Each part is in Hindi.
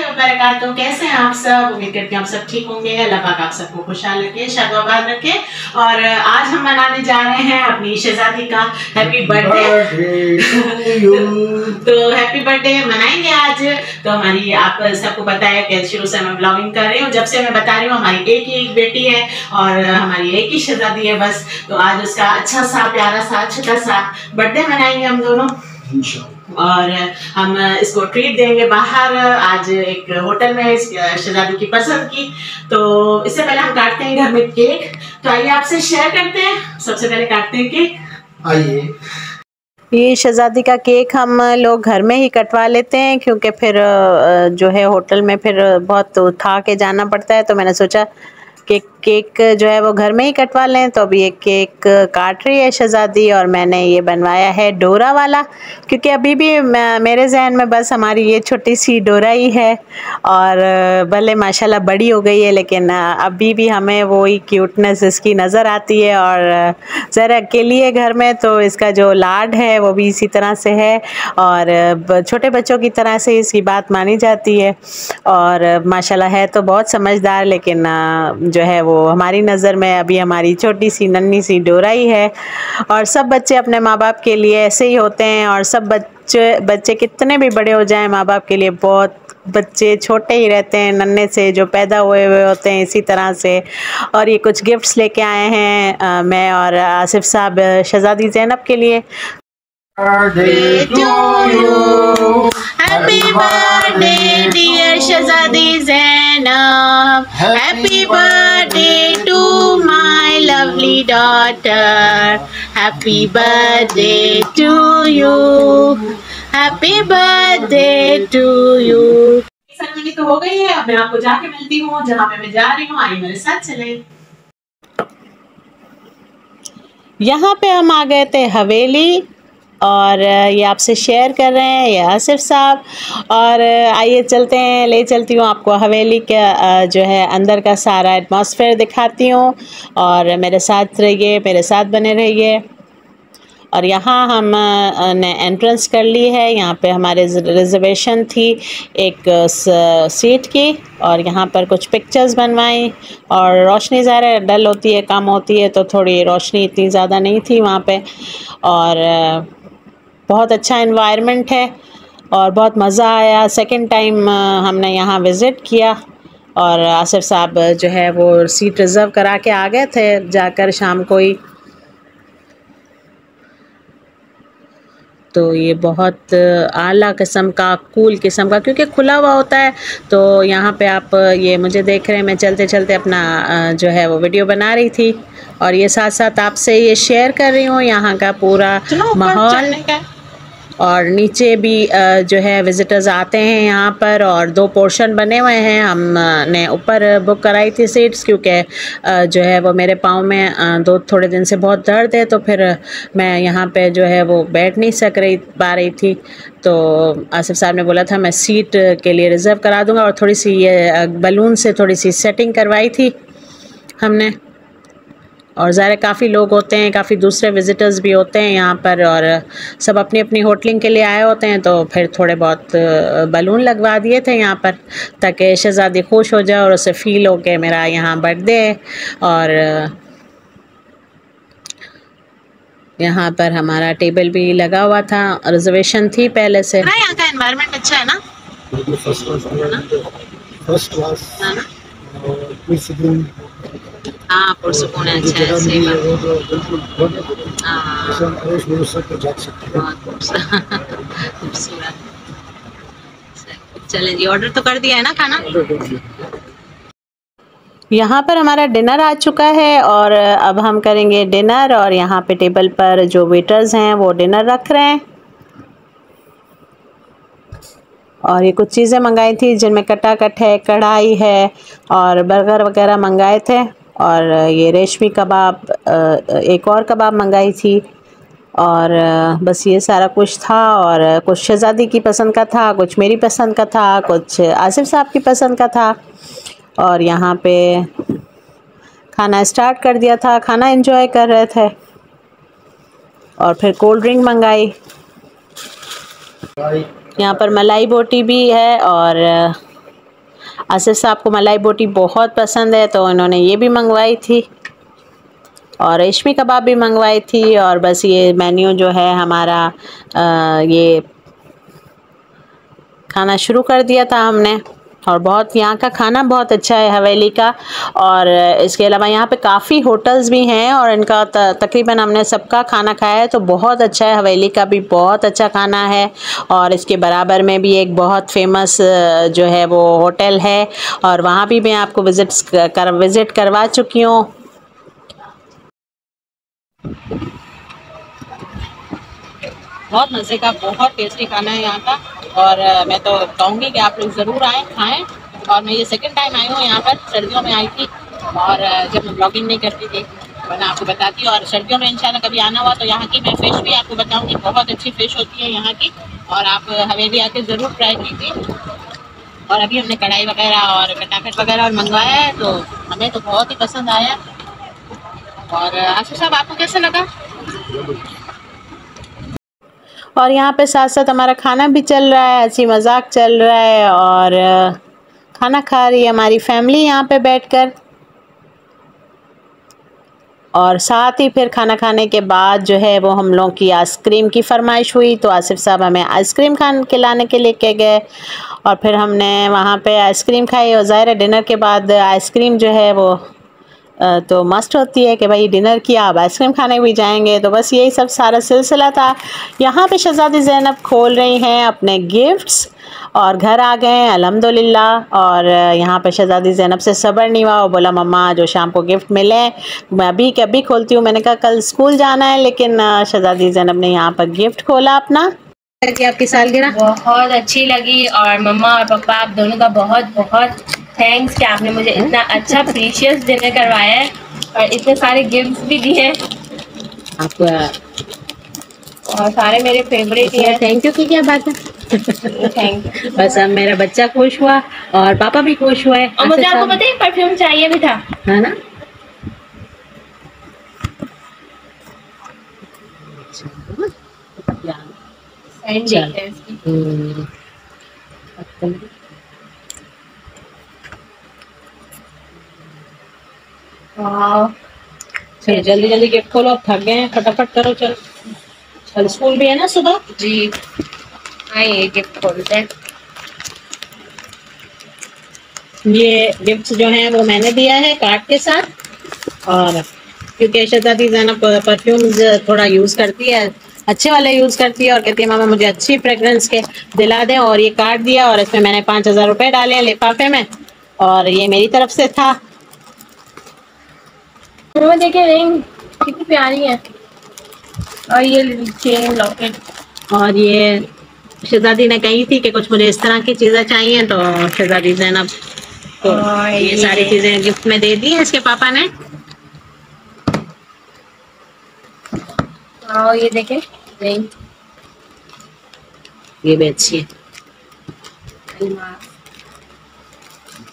वबरकातुहू। कैसे हैं आप सब? उम्मीद करती हूँ आप सब ठीक होंगे। अल्लाह पाक आप सबको खुशहाल रखे शादाबाद रखे। और आज हम मनाने जा रहे हैं अपनी शहजादी का हैप्पी बर्थडे तो हैप्पी बर्थडे मनाएँगे आज। तो हमारी आप सबको पता है कि शुरू से मैं ब्लॉगिंग कर रही हूँ। जब से मैं बता रही हूँ हमारी एक ही एक बेटी है और हमारी एक ही शहजादी है बस। तो आज उसका अच्छा सा प्यारा सा छोटा सा बर्थडे मनाएँगे हम दोनों। और हम इसको ट्रीट देंगे बाहर। आज एक होटल में शहजादी की पसंद की। तो इससे पहले हम काटते हैं घर में केक। तो आइए आपसे शेयर करते हैं। सबसे पहले काटते हैं केक। आइए। ये शहजादी का केक हम लोग घर में ही कटवा लेते हैं क्योंकि फिर जो है होटल में फिर बहुत उठा के जाना पड़ता है तो मैंने सोचा केक केक जो है वो घर में ही कटवा लें। तो अभी एक केक काट रही है शहजादी और मैंने ये बनवाया है डोरा वाला। क्योंकि अभी भी मेरे जहन में बस हमारी ये छोटी सी डोरा ही है और भले माशाल्लाह बड़ी हो गई है, लेकिन अभी भी हमें वही क्यूटनेस इसकी नज़र आती है और ज़रा अकेली है घर में तो इसका जो लाड है वो भी इसी तरह से है और छोटे बच्चों की तरह से इसकी बात मानी जाती है। और माशाल्लाह है तो बहुत समझदार, लेकिन जो है वो हमारी नज़र में अभी हमारी छोटी सी नन्ही सी डोरा ही। है और सब बच्चे अपने माँ बाप के लिए ऐसे ही होते हैं और सब बच्चे बच्चे कितने भी बड़े हो जाएँ माँ बाप के लिए बहुत बच्चे छोटे ही रहते हैं नन्हे से जो पैदा हुए हुए होते हैं इसी तरह से। और ये कुछ गिफ्ट्स लेके आए हैं आ, मैं और आसिफ साहब शहजादी जैनब के लिए। Birthday to you. Happy birthday, dear Shazadi Zainab. Happy birthday to my lovely daughter. Happy birthday to you. Happy birthday to you. Ceremony तो हो गई है अब मैं आपको जाके मिलती हूँ जहाँ पे मैं जा रही हूँ आइए मेरे साथ चले यहाँ पे हम आ गए थे हवेली और ये आपसे शेयर कर रहे हैं, ये आसिफ साहब। और आइए चलते हैं, ले चलती हूँ आपको हवेली का जो है, अंदर का सारा एटमॉस्फेयर दिखाती हूँ। और मेरे साथ रहिए, मेरे साथ बने रहिए। और यहाँ हम ने एंट्रेंस कर ली है। यहाँ पे हमारे रिजर्वेशन थी एक सीट की। और यहाँ पर कुछ पिक्चर्स बनवाई और रोशनी ज़्यादा डल होती है, कम होती है तो थोड़ी रोशनी इतनी ज़्यादा नहीं थी वहाँ पे। और बहुत अच्छा इन्वायरमेंट है और बहुत मज़ा आया। सेकेंड टाइम हमने यहाँ विज़िट किया और आसिफ साहब जो है वो सीट रिज़र्व करा के आ गए थे जाकर शाम को ही। तो ये बहुत आला किस्म का कूल किस्म का क्योंकि खुला हुआ होता है तो यहाँ पे आप ये मुझे देख रहे हैं मैं चलते चलते अपना जो है वो वीडियो बना रही थी और ये साथ साथ आपसे ये शेयर कर रही हूँ यहाँ का पूरा माहौल। और नीचे भी जो है विज़िटर्स आते हैं यहाँ पर और दो पोर्शन बने हुए हैं। हमने ऊपर बुक कराई थी सीट्स क्योंकि जो है, वो मेरे पाँव में दो थोड़े दिन से बहुत दर्द है तो फिर मैं यहाँ पे जो है, वो बैठ नहीं सक रही, पा रही थी। तो आसिफ साहब ने बोला था, मैं सीट के लिए रिज़र्व करा दूँगा। और थोड़ी सी ये बलून से थोड़ी सी सेटिंग करवाई थी हमने। और ज़ाहिर काफ़ी लोग होते हैं काफ़ी दूसरे विज़िटर्स भी होते हैं यहाँ पर और सब अपनी अपनी होटलिंग के लिए आए होते हैं तो फिर थोड़े बहुत बलून लगवा दिए थे यहाँ पर ताकि शहज़ादी खुश हो जाए और उसे फ़ील हो के मेरा यहाँ बर्थडे है और यहाँ पर हमारा टेबल भी लगा हुआ था रिजर्वेशन थी पहले से। यहाँ का एनवायरनमेंट अच्छा है ना? फ़र्स्ट क्लास हाँ पुरसकून अच्छा है सही बात हाँ खूबसूरत चलें जी ऑर्डर तो कर दिया है ना खाना यहाँ पर हमारा डिनर आ चुका है और अब हम करेंगे डिनर और यहाँ पे टेबल पर जो वेटर्स हैं वो डिनर रख रहे हैं। और ये कुछ चीज़ें मंगाई थी जिनमें कटा कट है कढ़ाई है और बर्गर वगैरह मंगाए थे। और ये रेशमी कबाब एक और कबाब मंगाई थी। और बस ये सारा कुछ था और कुछ शहज़ादी की पसंद का था, कुछ मेरी पसंद का था, कुछ आसिफ साहब की पसंद का था। और यहाँ पे खाना स्टार्ट कर दिया था, खाना एंजॉय कर रहे थे। और फिर कोल्ड ड्रिंक मंगाई। यहाँ पर मलाई बोटी भी है और आसिफ साहब को मलाई बोटी बहुत पसंद है तो उन्होंने ये भी मंगवाई थी। और रेशमी कबाब भी मंगवाई थी और बस ये मेन्यू जो है हमारा आ, ये खाना शुरू कर दिया था हमने। और बहुत, यहाँ का खाना बहुत अच्छा है हवेली का। और इसके अलावा यहाँ पे काफ़ी होटल्स भी हैं और इनका तकरीबन हमने सबका खाना खाया है तो बहुत अच्छा है हवेली का भी, बहुत अच्छा खाना है। और इसके बराबर में भी एक बहुत फ़ेमस जो है वो होटल है। और वहाँ भी मैं आपको विज़िट्स कर विज़िट करवा चुकी हूँ। बहुत मज़े का, बहुत टेस्टी खाना है यहाँ का। और मैं तो कहूँगी कि आप लोग ज़रूर आएँ, खाएँ। और मैं ये सेकेंड टाइम आई हूँ यहाँ पर, सर्दियों में आई थी। और जब मैं ब्लॉगिंग नहीं करती थी मैंने आपको बताती और सर्दियों में इंशाल्लाह कभी आना हुआ तो यहाँ की मैं फ़िश भी आपको बताऊँगी। बहुत अच्छी फ़िश होती है यहाँ की। और आप हवेली आके ज़रूर ट्राई कीजिए। और अभी हमने कढ़ाई वगैरह और कटाकट वगैरह और मंगवाया है तो हमें तो बहुत ही पसंद आया। और आशीष साहब, आपको कैसा लगा? और यहाँ पे साथ साथ हमारा खाना भी चल रहा है, हँसी मज़ाक चल रहा है और खाना खा रही है हमारी फैमिली यहाँ पे बैठकर। और साथ ही फिर खाना खाने के बाद जो है वो हम लोगों की आइसक्रीम की फरमाइश हुई तो आसिफ साहब हमें आइसक्रीम खान के लिए लेके गए और फिर हमने वहाँ पे आइसक्रीम खाई और ज़ाहिर डिनर के बाद आइसक्रीम जो है वो तो मस्ट होती है कि भाई डिनर किया अब आइसक्रीम खाने भी जाएँगे तो बस यही सब सारा सिलसिला था। यहाँ पे शहजादी जैनब खोल रही हैं अपने गिफ्ट्स और घर आ गए अल्हम्दुलिल्लाह। और यहाँ पे शहजादी जैनब से सबर नहीं हुआ और बोला मम्मा जो शाम को गिफ्ट मिले मैं अभी कभी खोलती हूँ। मैंने कहा कल स्कूल जाना है। लेकिन शहजादी जैनब ने यहाँ पर गिफ्ट खोला अपना। आपकी सालगिरह? बहुत अच्छी लगी और मम्मा और पापा आप दोनों का बहुत बहुत थैंक्स कि आपने मुझे इतना अच्छा प्रीशियस डिनर करवाया है और इतने सारे गिफ्ट्स भी दिए हैं। आपको और सारे मेरे फेवरेट ही हैं। थैंक यू की क्या बात है? थैंक यू बस अब मेरा बच्चा खुश हुआ और पापा भी खुश हुए। और मुझे आपको पता है परफ्यूम चाहिए भी था। है ना? हम्म। चलो। जल्दी जल्दी गिफ्ट खोलो अब थक गए हैं फटाफट करो चलो। चल स्कूल भी है ना सुबह जी। आइए गिफ्ट खोलते हैं। ये गिफ्ट जो है वो मैंने दिया है कार्ड के साथ। और क्योंकि शहजादी जैनब परफ्यूम थोड़ा यूज़ करती है अच्छे वाले यूज़ करती है और कहती है मामा मुझे अच्छी फ्रेगरेंस के दिला दें। और ये कार्ड दिया और इसमें मैंने पाँच हज़ार रुपये डाले हैं लिफाफे में। और ये मेरी तरफ़ से था। देखिए रिंग कितनी प्यारी है। और ये चेन लॉकेट और ये शहजादी ने कही थी कि कुछ मुझे इस तरह की चीज़ें चाहिए तो शहजादी जैनब तो ये, ये सारी चीज़ें गिफ्ट में दे दी है इसके पापा ने। और ये देखें रिंग ये भी अच्छी है।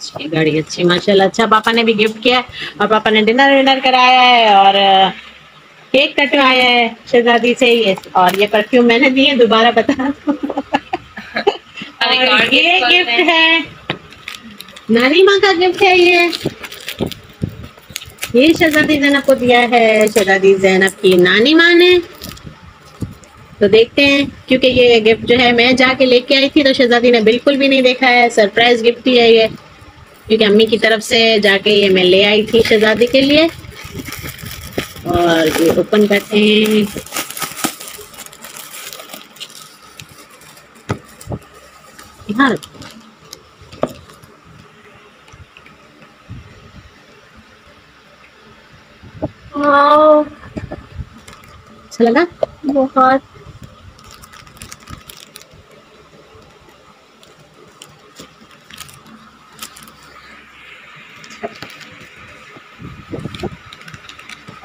अच्छी गाड़ी अच्छी माशाल्लाह। अच्छा पापा ने भी गिफ्ट किया है और पापा ने डिनर विनर कराया है और केक कटवाया है शहजादी से ये और ये परफ्यूम मैंने दिए दोबारा बता और ये गिफ्ट है। नानी माँ का गिफ्ट है ये। ये शहजादी जैनब को दिया है शहजादी जैनब की नानी माँ ने। तो देखते हैं क्योंकि ये गिफ्ट जो है मैं जाके लेके आई थी तो शहजादी ने बिल्कुल भी नहीं देखा है। सरप्राइज़ गिफ्ट ही है ये। क्योंकि अम्मी की तरफ़ से जाके ये मैं ले आई थी शहजादी के लिए। और ये ओपन करते हैं। यहाँ अच्छा लगा? बहुत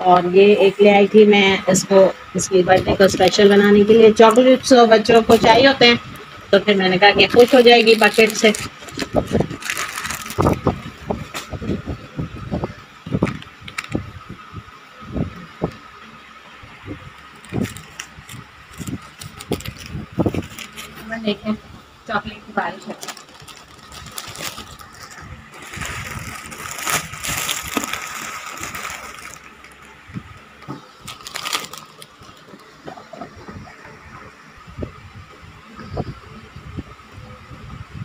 और ये एक ले आई थी मैं इसको, इसकी बर्थडे को स्पेशल बनाने के लिए। चॉकलेट्स बच्चों को चाहिए होते हैं तो फिर मैंने कहा कि खुश हो जाएगी पैकेट से। देखें।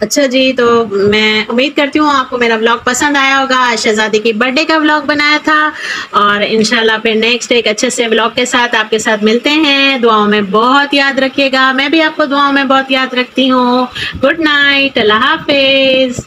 अच्छा जी तो मैं उम्मीद करती हूँ आपको मेरा ब्लॉग पसंद आया होगा। शहजादी की बर्थडे का ब्लॉग बनाया था और इनशाला फिर नेक्स्ट एक अच्छे से ब्लॉग के साथ आपके साथ मिलते हैं। दुआओं में बहुत याद रखिएगा। मैं भी आपको दुआओं में बहुत याद रखती हूँ। गुड नाइट अल्लाह हाफिज़।